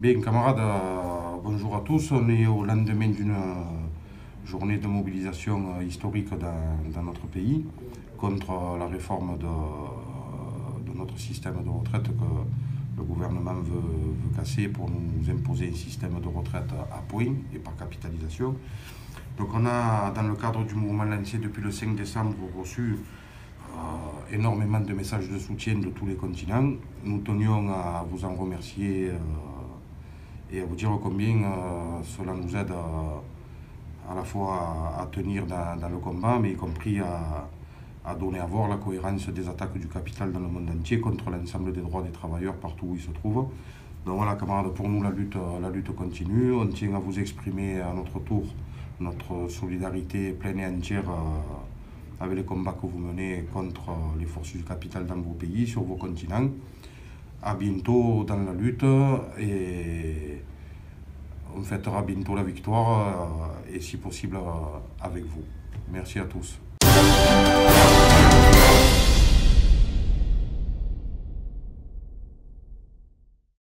Bien, camarades, euh, bonjour à tous. On est au lendemain d'une euh, journée de mobilisation euh, historique dans, notre pays contre la réforme de, notre système de retraite que le gouvernement veut, casser pour nous imposer un système de retraite à points et par capitalisation. Donc on a, dans le cadre du mouvement lancé depuis le 5 décembre, reçu énormément de messages de soutien de tous les continents. Nous tenions à vous en remercier et à vous dire combien euh, cela nous aide à, la fois à, tenir dans, le combat, mais y compris à, donner à voir la cohérence des attaques du capital dans le monde entier contre l'ensemble des droits des travailleurs partout où ils se trouvent. Donc voilà, camarades, pour nous, la lutte, la lutte continue. On tient à vous exprimer à notre tour notre solidarité pleine et entière euh, avec les combats que vous menez contre les forces du capital dans vos pays, sur vos continents à bientôt dans la lutte et on fêtera bientôt la victoire euh, et si possible euh, avec vous. Merci à tous.